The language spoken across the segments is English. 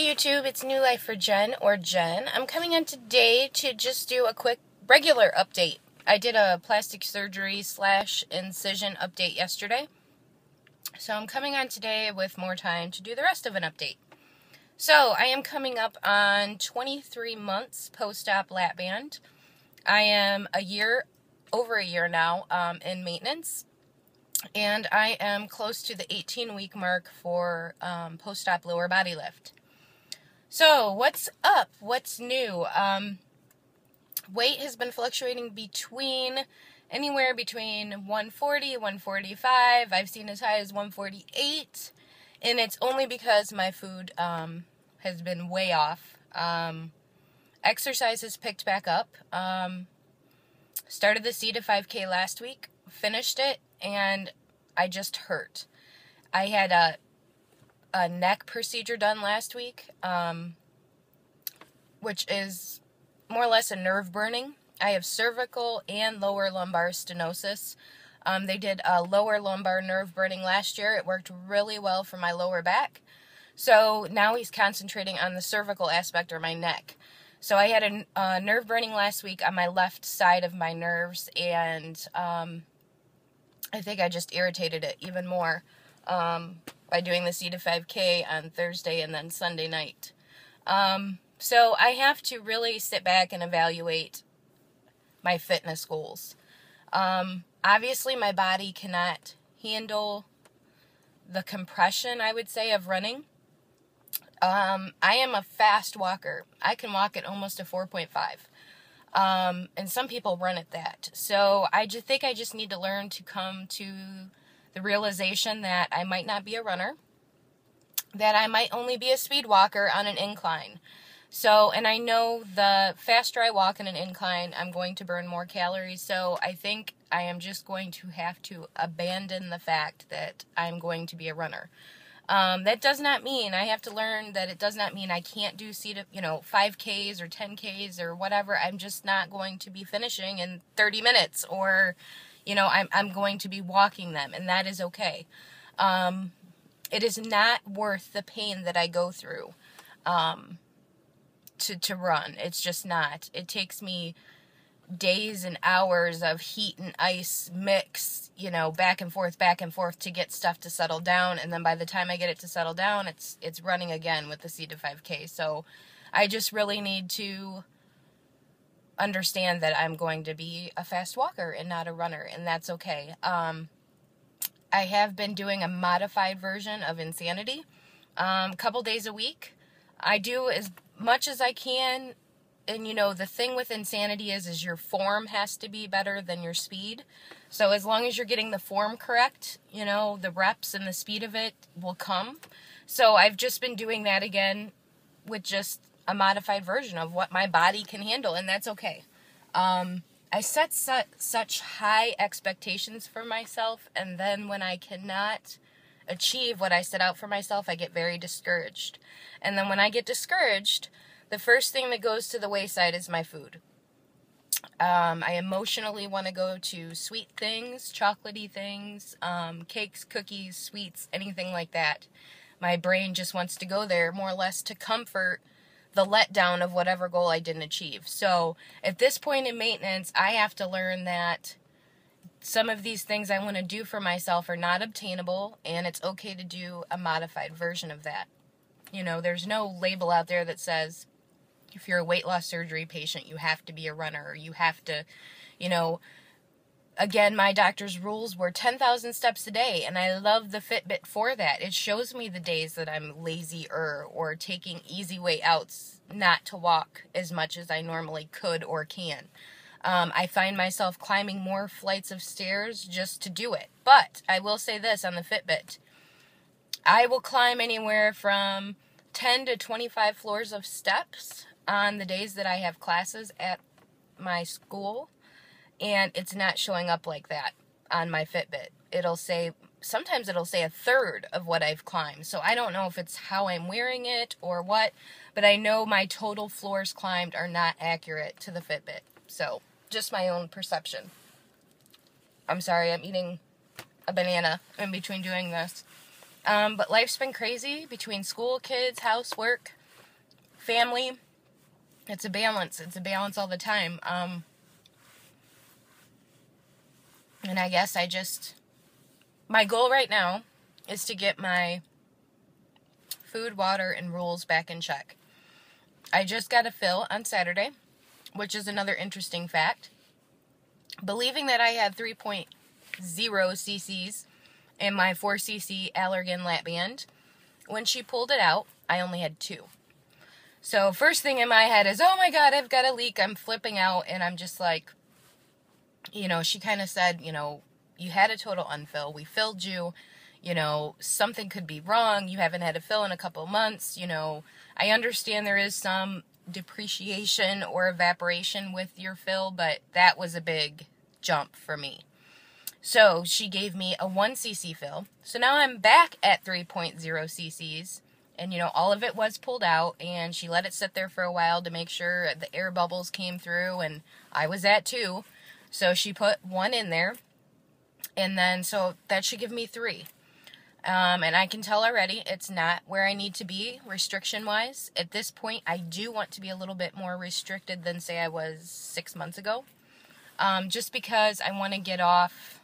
Hey YouTube, it's New Life Four Jen or Jen. I'm coming in today to just do a quick regular update. I did a plastic surgery slash incision update yesterday. So I'm coming on today with more time to do the rest of an update. So I am coming up on 23 months post-op lap band. I am a year, over a year now, um, in maintenance. And I am close to the 18 week mark for um, post-op lower body lift. So, what's up? What's new? Um, weight has been fluctuating between anywhere between 140 145 i've seen as high as 148 and it's only because my food um, has been way off um, exercise has picked back up um, started the c to 5k last week finished it and i just hurt i had a a neck procedure done last week, um, which is more or less a nerve burning. I have cervical and lower lumbar stenosis. Um, they did a lower lumbar nerve burning last year. It worked really well for my lower back. So now he's concentrating on the cervical aspect or my neck. So I had a, a nerve burning last week on my left side of my nerves, and um, I think I just irritated it even more. Um, by doing the C to 5K on Thursday and then Sunday night. Um, so I have to really sit back and evaluate my fitness goals. Um, obviously, my body cannot handle the compression, I would say, of running. Um, I am a fast walker. I can walk at almost a 4.5. Um, and some people run at that. So I just think I just need to learn to come to the realization that I might not be a runner, that I might only be a speed walker on an incline. So, and I know the faster I walk in an incline, I'm going to burn more calories. So, I think I am just going to have to abandon the fact that I'm going to be a runner. Um, that does not mean I have to learn that it does not mean I can't do to, you know, 5Ks or 10Ks or whatever. I'm just not going to be finishing in 30 minutes or, you know, I'm, I'm going to be walking them, and that is okay. Um, it is not worth the pain that I go through um, to, to run. It's just not. It takes me days and hours of heat and ice mix, you know, back and forth, back and forth to get stuff to settle down. And then by the time I get it to settle down, it's it's running again with the C to 5K. So I just really need to understand that I'm going to be a fast walker and not a runner, and that's okay. Um, I have been doing a modified version of Insanity um, a couple days a week. I do as much as I can, and you know the thing with Insanity is is your form has to be better than your speed. So as long as you're getting the form correct, you know the reps and the speed of it will come. So I've just been doing that again with just a modified version of what my body can handle, and that's okay. Um, I set su- such high expectations for myself, and then when I cannot achieve what I set out for myself, I get very discouraged. And then when I get discouraged, the first thing that goes to the wayside is my food. Um, I emotionally want to go to sweet things, chocolatey things, um, cakes, cookies, sweets, anything like that. My brain just wants to go there more or less to comfort the letdown of whatever goal I didn't achieve. So at this point in maintenance, I have to learn that some of these things I want to do for myself are not obtainable, and it's okay to do a modified version of that. You know, there's no label out there that says if you're a weight loss surgery patient, you have to be a runner, or you have to, you know, again, my doctor's rules were 10,000 steps a day, and I love the Fitbit for that. It shows me the days that I'm lazier or taking easy way outs not to walk as much as I normally could or can. Um, I find myself climbing more flights of stairs just to do it. But I will say this on the Fitbit I will climb anywhere from 10 to 25 floors of steps on the days that I have classes at my school and it's not showing up like that on my Fitbit. It'll say sometimes it'll say a third of what I've climbed. So I don't know if it's how I'm wearing it or what, but I know my total floors climbed are not accurate to the Fitbit. So just my own perception. I'm sorry, I'm eating a banana in between doing this. Um, but life's been crazy between school, kids, housework. family. It's a balance. It's a balance all the time. Um, and I guess I just, my goal right now is to get my food, water, and rules back in check. I just got a fill on Saturday, which is another interesting fact. Believing that I had 3.0 cc's in my 4cc Allergan lap band, when she pulled it out, I only had two. So, first thing in my head is, oh my god, I've got a leak. I'm flipping out, and I'm just like, you know, she kind of said, you know, you had a total unfill. We filled you. You know, something could be wrong. You haven't had a fill in a couple months. You know, I understand there is some depreciation or evaporation with your fill, but that was a big jump for me. So she gave me a 1cc fill. So now I'm back at 3.0 cc's. And, you know, all of it was pulled out, and she let it sit there for a while to make sure the air bubbles came through, and I was at two. So she put one in there, and then so that should give me three. Um, and I can tell already it's not where I need to be restriction wise. At this point, I do want to be a little bit more restricted than, say, I was six months ago. Um, just because I want to get off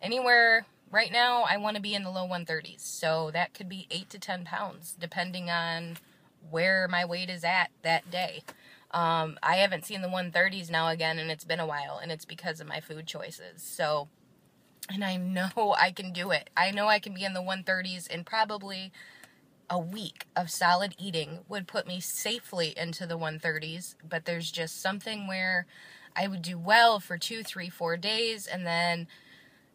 anywhere right now, I want to be in the low 130s. So that could be 8 to 10 pounds, depending on where my weight is at that day. Um, I haven't seen the 130s now again, and it's been a while, and it's because of my food choices. So, and I know I can do it. I know I can be in the 130s in probably a week of solid eating would put me safely into the 130s, but there's just something where I would do well for two, three, four days, and then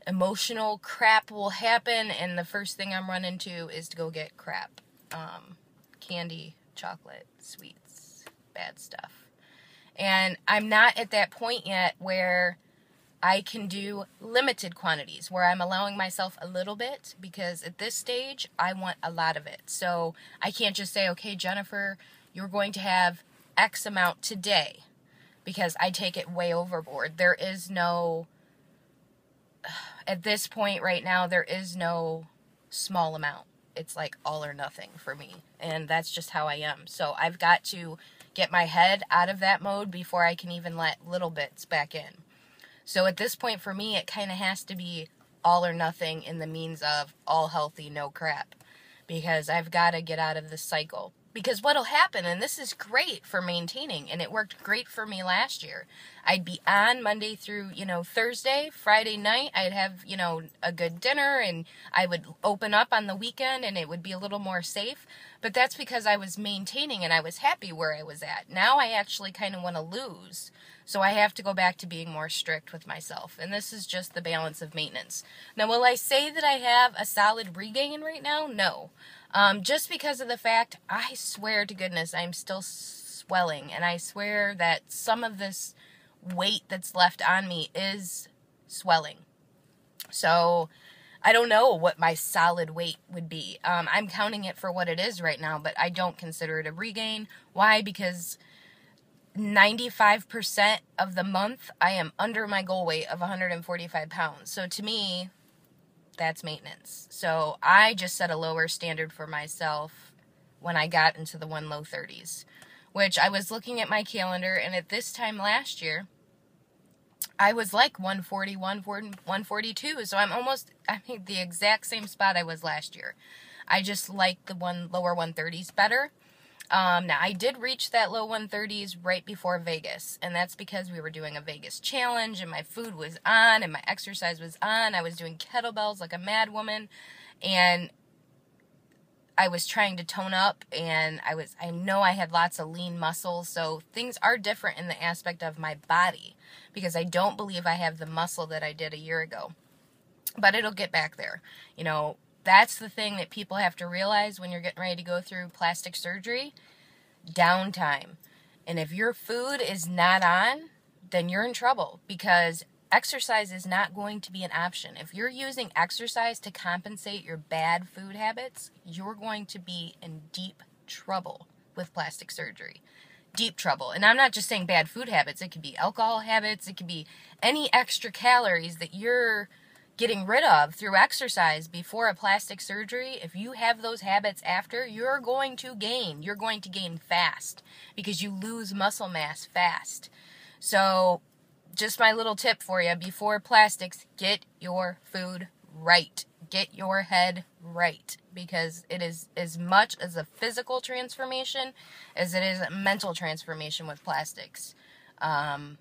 emotional crap will happen, and the first thing I'm running to is to go get crap. Um, candy, chocolate, sweets, bad stuff. And I'm not at that point yet where I can do limited quantities where I'm allowing myself a little bit because at this stage I want a lot of it. So I can't just say, okay, Jennifer, you're going to have X amount today because I take it way overboard. There is no, at this point right now, there is no small amount. It's like all or nothing for me. And that's just how I am. So I've got to get my head out of that mode before I can even let little bits back in. So at this point for me, it kind of has to be all or nothing in the means of all healthy, no crap. Because I've got to get out of this cycle. Because what'll happen, and this is great for maintaining, and it worked great for me last year. I'd be on Monday through, you know, Thursday, Friday night, I'd have, you know, a good dinner, and I would open up on the weekend, and it would be a little more safe. But that's because I was maintaining and I was happy where I was at. Now I actually kind of want to lose. So I have to go back to being more strict with myself. And this is just the balance of maintenance. Now, will I say that I have a solid regain right now? No. Um, just because of the fact, I swear to goodness, I'm still swelling. And I swear that some of this weight that's left on me is swelling. So I don't know what my solid weight would be. Um, I'm counting it for what it is right now, but I don't consider it a regain. Why? Because 95% of the month, I am under my goal weight of 145 pounds. So to me, that's maintenance. So I just set a lower standard for myself when I got into the one low 30s, which I was looking at my calendar, and at this time last year, I was like 141, 142. So I'm almost, I mean, the exact same spot I was last year. I just like the one lower 130s better. Um, now, I did reach that low 130s right before Vegas, and that's because we were doing a Vegas challenge, and my food was on, and my exercise was on. I was doing kettlebells like a mad woman, and I was trying to tone up, and I was I know I had lots of lean muscles, so things are different in the aspect of my body because I don't believe I have the muscle that I did a year ago. But it'll get back there. You know, that's the thing that people have to realize when you're getting ready to go through plastic surgery downtime. And if your food is not on, then you're in trouble because exercise is not going to be an option. If you're using exercise to compensate your bad food habits, you're going to be in deep trouble with plastic surgery. Deep trouble. And I'm not just saying bad food habits, it could be alcohol habits, it could be any extra calories that you're getting rid of through exercise before a plastic surgery, if you have those habits after, you're going to gain. You're going to gain fast because you lose muscle mass fast. So, just my little tip for you before plastics, get your food right. Get your head right because it is as much as a physical transformation as it is a mental transformation with plastics. Um,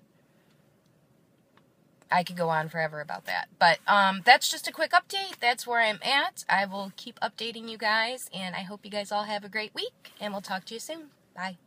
I could go on forever about that. But um, that's just a quick update. That's where I'm at. I will keep updating you guys, and I hope you guys all have a great week, and we'll talk to you soon. Bye.